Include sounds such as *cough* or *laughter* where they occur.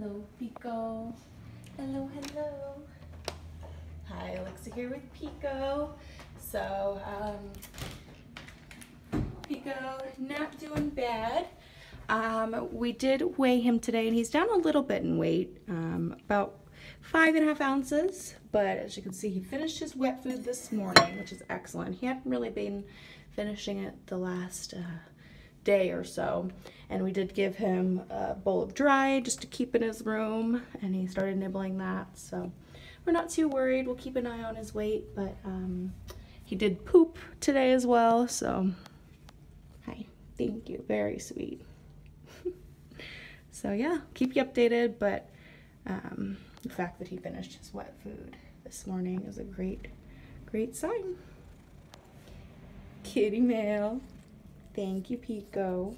Hello, Pico. Hello, hello. Hi, Alexa here with Pico. So, um, Pico not doing bad. Um, we did weigh him today and he's down a little bit in weight, um, about five and a half ounces. But as you can see, he finished his wet food this morning, which is excellent. He hadn't really been finishing it the last uh, day or so. And we did give him a bowl of dry just to keep in his room. And he started nibbling that. So we're not too worried. We'll keep an eye on his weight. But um, he did poop today as well. So hi, thank you. Very sweet. *laughs* so yeah, keep you updated. But um, the fact that he finished his wet food this morning is a great, great sign. Kitty mail. Thank you, Pico.